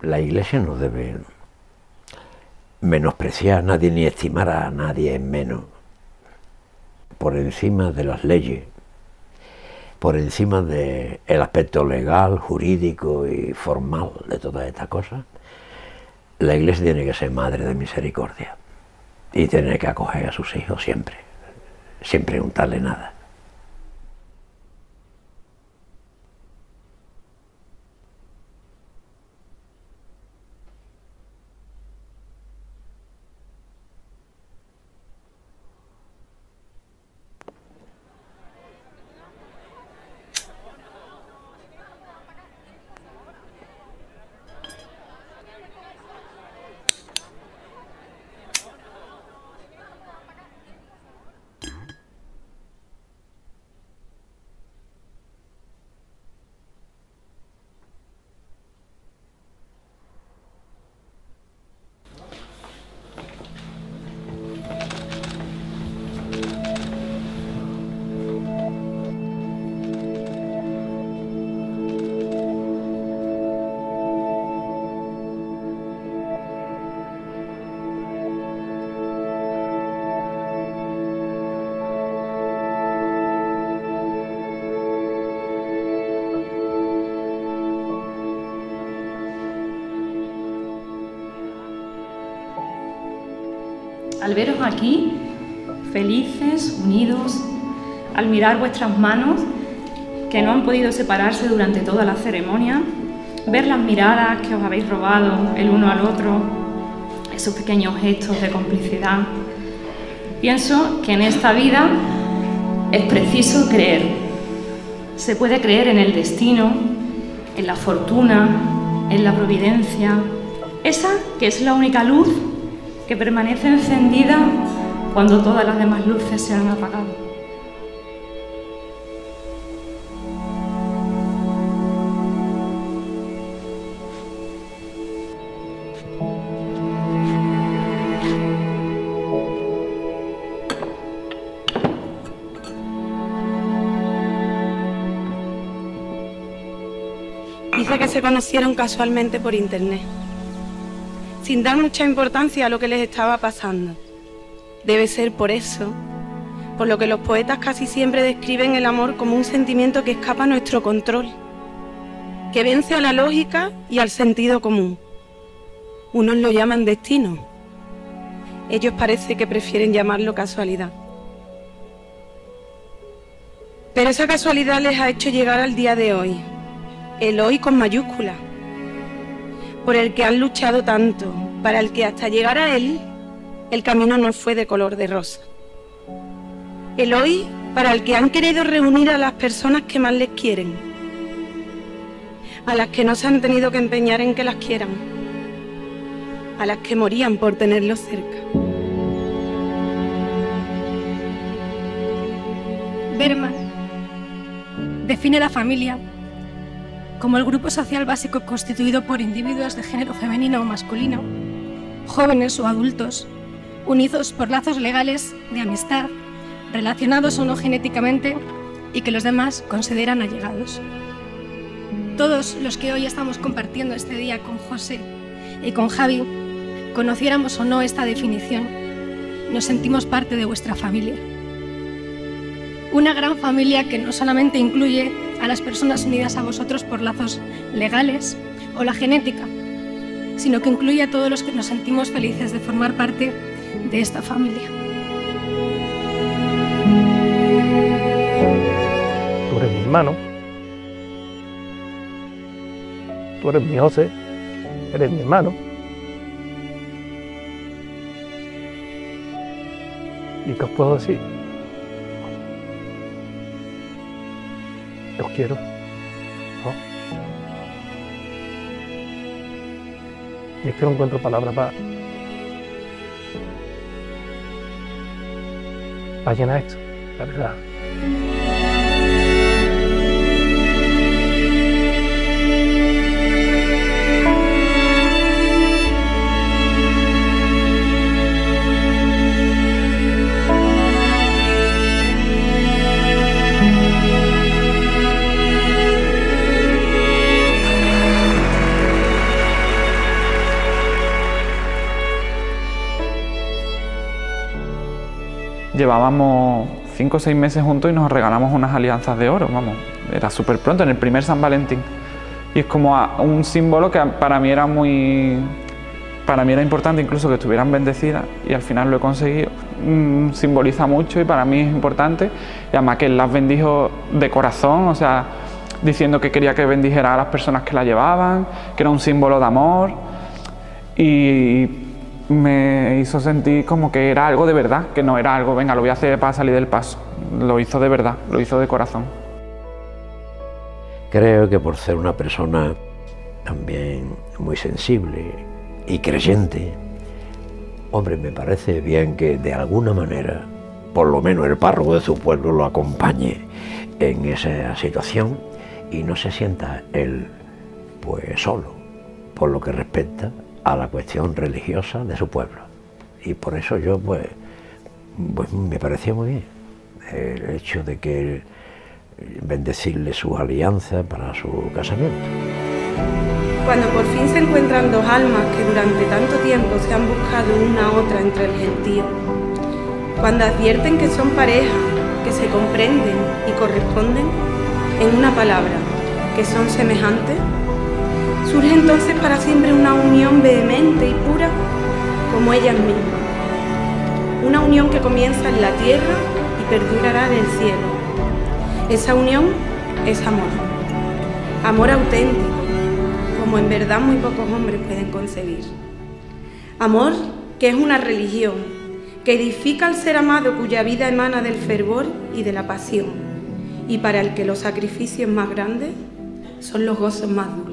La iglesia no debe menospreciar a nadie ni estimar a nadie en menos. Por encima de las leyes, por encima del aspecto legal, jurídico y formal de todas estas cosas, la iglesia tiene que ser madre de misericordia y tiene que acoger a sus hijos siempre, sin preguntarle nada. Al veros aquí, felices, unidos, al mirar vuestras manos, que no han podido separarse durante toda la ceremonia, ver las miradas que os habéis robado el uno al otro, esos pequeños gestos de complicidad. Pienso que en esta vida es preciso creer. Se puede creer en el destino, en la fortuna, en la providencia, esa que es la única luz que permanece encendida cuando todas las demás luces se han apagado. Dice que se conocieron casualmente por internet sin dar mucha importancia a lo que les estaba pasando. Debe ser por eso, por lo que los poetas casi siempre describen el amor como un sentimiento que escapa a nuestro control, que vence a la lógica y al sentido común. Unos lo llaman destino, ellos parece que prefieren llamarlo casualidad. Pero esa casualidad les ha hecho llegar al día de hoy, el hoy con mayúscula por el que han luchado tanto, para el que hasta llegar a él el camino no fue de color de rosa. El hoy para el que han querido reunir a las personas que más les quieren, a las que no se han tenido que empeñar en que las quieran, a las que morían por tenerlos cerca. Berman define la familia como el grupo social básico constituido por individuos de género femenino o masculino, jóvenes o adultos, unidos por lazos legales de amistad, relacionados o no genéticamente y que los demás consideran allegados. Todos los que hoy estamos compartiendo este día con José y con Javi, conociéramos o no esta definición, nos sentimos parte de vuestra familia. Una gran familia que no solamente incluye a las personas unidas a vosotros por lazos legales o la genética, sino que incluye a todos los que nos sentimos felices de formar parte de esta familia. Tú eres mi hermano, tú eres mi José, eres mi hermano. ¿Y qué os puedo decir? Los quiero. ¿no? Y es que no encuentro palabras para. para llenar esto, la verdad. Llevábamos cinco o seis meses juntos y nos regalamos unas alianzas de oro, vamos, era súper pronto, en el primer San Valentín. Y es como un símbolo que para mí era muy, para mí era importante incluso que estuvieran bendecidas y al final lo he conseguido. Mm, simboliza mucho y para mí es importante. Y además que él las bendijo de corazón, o sea, diciendo que quería que bendijera a las personas que la llevaban, que era un símbolo de amor. Y me hizo sentir como que era algo de verdad, que no era algo, venga, lo voy a hacer para salir del paso. Lo hizo de verdad, lo hizo de corazón. Creo que por ser una persona también muy sensible y creyente, hombre, me parece bien que de alguna manera, por lo menos el párroco de su pueblo lo acompañe en esa situación y no se sienta él pues solo, por lo que respecta a la cuestión religiosa de su pueblo. Y por eso yo, pues, pues me parecía muy bien el hecho de que bendecirle sus alianzas para su casamiento. Cuando por fin se encuentran dos almas que durante tanto tiempo se han buscado una a otra entre el gentío, cuando advierten que son pareja, que se comprenden y corresponden, en una palabra, que son semejantes, Surge entonces para siempre una unión vehemente y pura como ellas mismas. Una unión que comienza en la tierra y perdurará en el cielo. Esa unión es amor. Amor auténtico, como en verdad muy pocos hombres pueden concebir. Amor que es una religión, que edifica al ser amado cuya vida emana del fervor y de la pasión, y para el que los sacrificios más grandes son los gozos más duros.